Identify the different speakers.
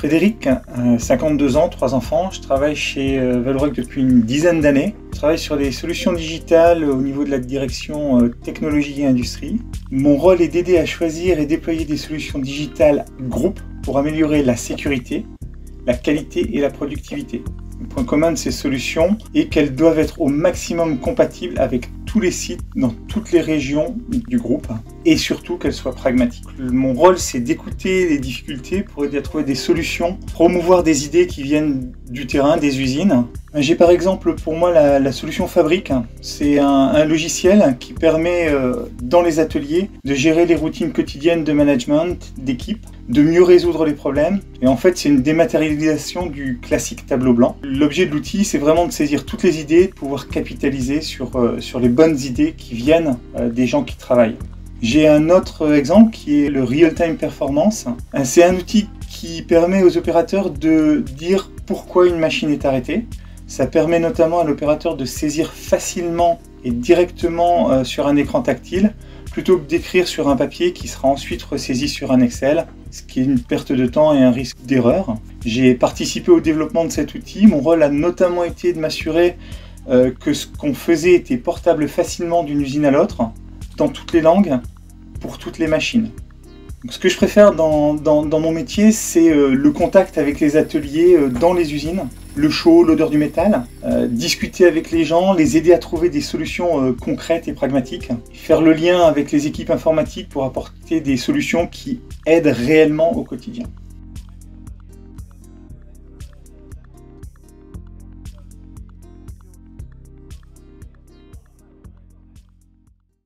Speaker 1: Frédéric, 52 ans, 3 enfants. Je travaille chez Valorec depuis une dizaine d'années. Je travaille sur des solutions digitales au niveau de la direction technologie et industrie. Mon rôle est d'aider à choisir et déployer des solutions digitales groupe pour améliorer la sécurité, la qualité et la productivité. Le point commun de ces solutions est qu'elles doivent être au maximum compatibles avec tous les sites dans toutes les régions du groupe et surtout qu'elles soient pragmatiques. Mon rôle, c'est d'écouter les difficultés pour aider à trouver des solutions, promouvoir des idées qui viennent du terrain, des usines. J'ai par exemple pour moi la, solution Fabrique. C'est un, logiciel qui permet euh, dans les ateliers de gérer les routines quotidiennes de management, d'équipe, de mieux résoudre les problèmes. Et en fait, c'est une dématérialisation du classique tableau blanc. L'objet de l'outil, c'est vraiment de saisir toutes les idées, de pouvoir capitaliser sur, euh, sur les bonnes idées qui viennent euh, des gens qui travaillent. J'ai un autre exemple qui est le Real-Time Performance. Euh, c'est un outil qui permet aux opérateurs de dire pourquoi une machine est arrêtée. Ça permet notamment à l'opérateur de saisir facilement et directement sur un écran tactile plutôt que d'écrire sur un papier qui sera ensuite ressaisi sur un Excel, ce qui est une perte de temps et un risque d'erreur. J'ai participé au développement de cet outil. Mon rôle a notamment été de m'assurer euh, que ce qu'on faisait était portable facilement d'une usine à l'autre, dans toutes les langues, pour toutes les machines. ce que je préfère dans, mon métier, c'est euh, le contact avec les ateliers euh, dans les usines le chaud, l'odeur du métal, euh, discuter avec les gens, les aider à trouver des solutions concrètes et pragmatiques, faire le lien avec les équipes informatiques pour apporter des solutions qui aident réellement au quotidien.